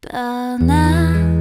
떠나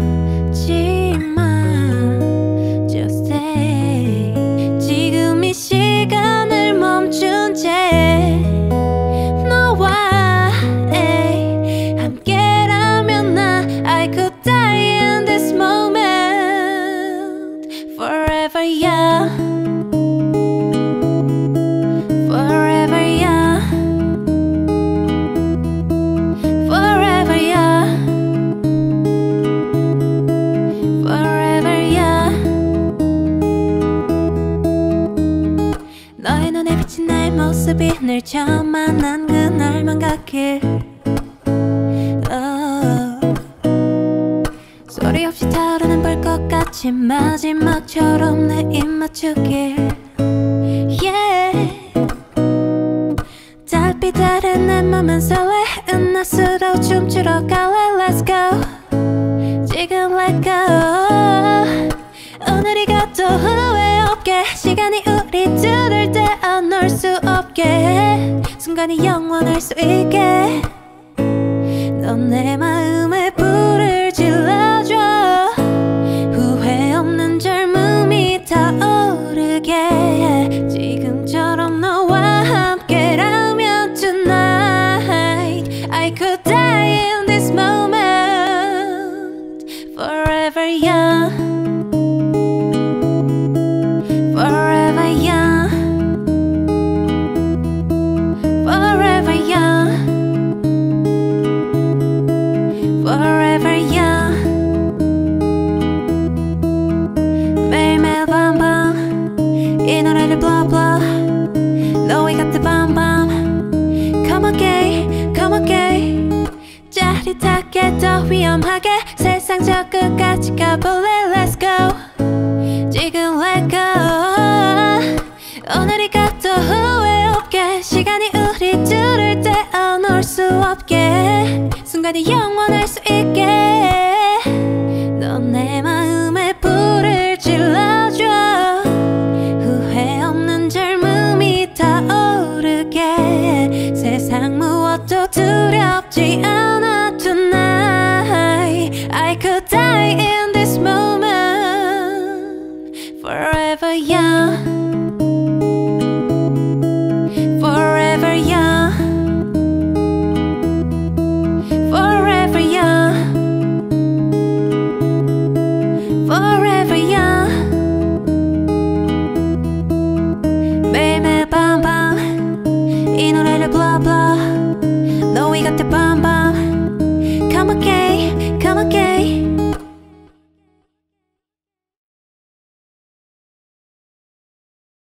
모습이 늘 처음 만난 그날만 같길. 소리 없이 타오르는 불꽃같이 마지막처럼 내 입 맞추길 yeah. 달빛 아래 내 맘은 설레. 은하수로 춤추러 갈래. Let's go. 지금 let go. 오늘이 가도 후회 없게. 시간이 우리 떼어놓을 수 없게 순간이 영원할 수 있게 넌 내 마음에 불을 질러줘. 후회 없는 젊음이 타오르게 짜릿하게 더 위험하게 세상 저 끝까지 가볼래? Let's go. 지금 let go 오늘이 가도 후회 없게 시간이 우리 둘을 떼어놓을 수 없게 순간이 영원할 수 있게 넌 내 마음에 불을 질러줘. 후회 없는 젊음이 타오르게 세상 무엇도 두렵지 않아 in this moment forever young forever young forever young forever young 매일매일 밤밤 이 노래를 blah blah